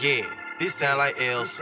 Yeah, this sound like L's.